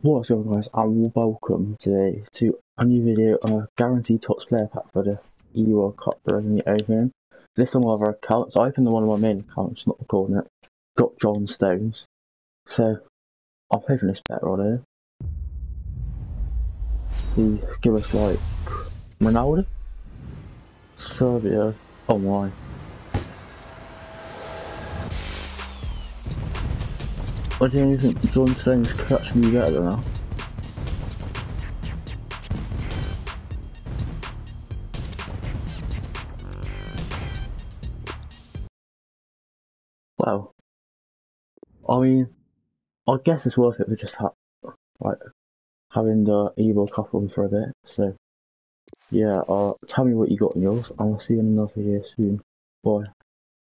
What's up guys and welcome today to a new video on a guaranteed top player pack for the eWorld Cup Revenue Opening. This on one of our accounts, I opened the one of my main accounts, not recording it. Got John Stones. So I'm hoping it's better on here. He give us like Ronaldo? Serbia. Oh my. What do you think John Stones could actually get there now? Well, I mean, I guess it's worth it for just ha like having the eWorld Cup on for a bit. So, yeah, uh, tell me what you got in yours, and I'll see you in another video soon. Bye.